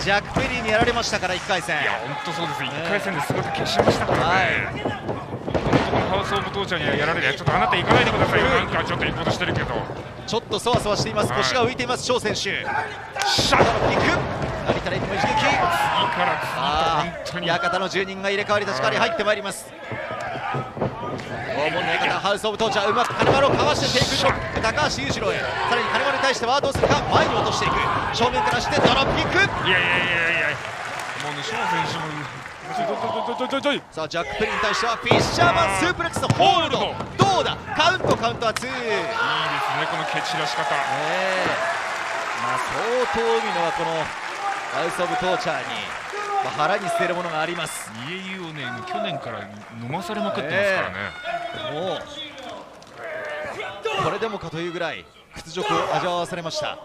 ジャック・ペリーにやられましたから1回戦。いや本当そうです1回戦で姿消しましたからね、このハウス・オブ・トーチャーにはやられてちょっとあなた行かないでくださいよ。なんかちょっと行こうとしてるけど。ちょっとそわそわしています。はい。腰が浮いています張選手。シャッ行く。成田レイにも一撃。次からあ本当に。ー館の住人が入れ替わり立ち替わり入ってまいります。大門の館ハウス・オブ・トーチャーうまく金丸をかわしてテイクショット。高橋裕次郎へ。さらに金丸に対してはどうするか前に落としていく。正面からしてドロップキックいやいやいやいや。もうね翔選手も。さあジャック・ペリーに対してはフィッシャーマンスープレックスホールド。どうだ？カウントカウントは2いいですねこの蹴散らし方。ねえ。まあ相当海野はこのハウス・オブ・トーチャーに、まあ腹に据えるものがあります。家湯をね去年から飲まされまくってますからね、もうこれでもかというぐらい屈辱を味わわされました